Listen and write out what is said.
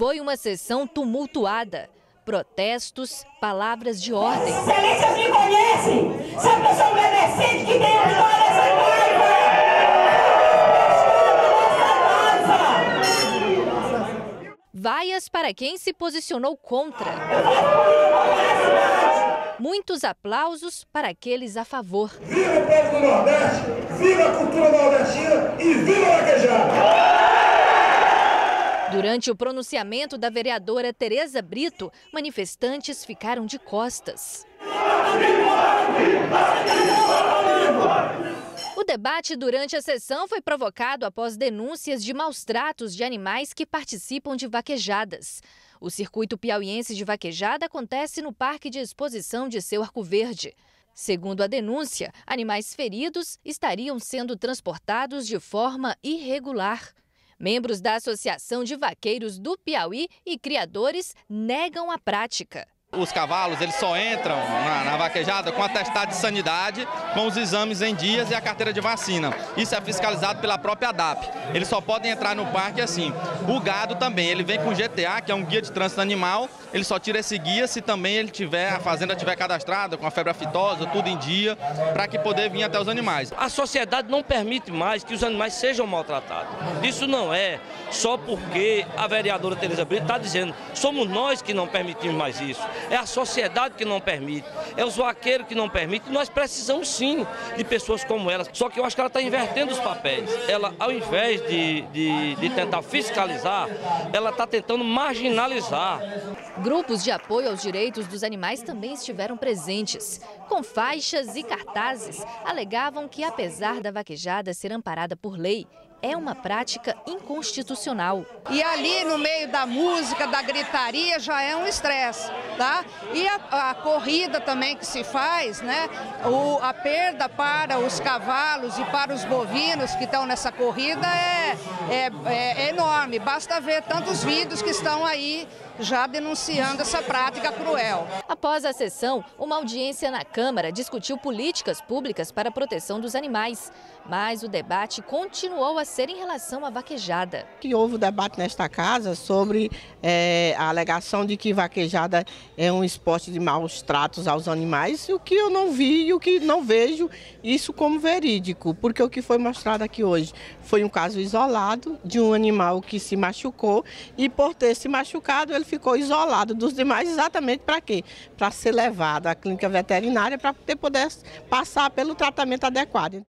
Foi uma sessão tumultuada. Protestos, palavras de ordem. Excelência me conhece! Sabe que eu sou um decente que tem ajudado essa noiva! Vaias para quem se posicionou contra. Muitos aplausos para aqueles a favor. Viva o povo do Nordeste, viva a cultura nordestina e viva a vaquejada! Durante o pronunciamento da vereadora Tereza Brito, manifestantes ficaram de costas. O debate durante a sessão foi provocado após denúncias de maus tratos de animais que participam de vaquejadas. O circuito piauiense de vaquejada acontece no Parque de Exposição de Seu Arco Verde. Segundo a denúncia, animais feridos estariam sendo transportados de forma irregular. Membros da Associação de Vaqueiros do Piauí e criadores negam a prática. Os cavalos eles só entram na, na, vaquejada com atestado de sanidade, com os exames em dias e a carteira de vacina. Isso é fiscalizado pela própria ADAP. Eles só podem entrar no parque assim. O gado também, ele vem com GTA, que é um guia de trânsito animal. Ele só tira esse guia se também ele tiver, a fazenda tiver cadastrada com a febre aftosa, tudo em dia, para que poder vir até os animais. A sociedade não permite mais que os animais sejam maltratados. Isso não é só porque a vereadora Tereza Brito está dizendo, somos nós que não permitimos mais isso é a sociedade que não permite, é os vaqueiros que não permitem. Nós precisamos sim de pessoas como elas. Só que eu acho que ela está invertendo os papéis. Ela, ao invés de, de, de tentar fiscalizar, ela está tentando marginalizar. Grupos de apoio aos direitos dos animais também estiveram presentes. Com faixas e cartazes, alegavam que, apesar da vaquejada ser amparada por lei, é uma prática inconstitucional. E ali no meio da música, da gritaria, já é um estresse, tá? E a, a, corrida também que se faz, né? O, a perda para os cavalos e para os bovinos que estão nessa corrida é, é, é enorme. Basta ver tantos vídeos que estão aí já denunciando essa prática cruel. Após a sessão, uma audiência na Câmara discutiu políticas públicas para a proteção dos animais. Mas o debate continuou a ser em relação à vaquejada. Que houve o debate nesta casa sobre é, a alegação de que vaquejada é um esporte de maus tratos aos animais, o que eu não vi e o que não vejo isso como verídico, porque o que foi mostrado aqui hoje foi um caso isolado de um animal que se machucou e por ter se machucado ele ficou isolado dos demais exatamente para quê? Para ser levado à clínica veterinária para poder passar pelo tratamento adequado.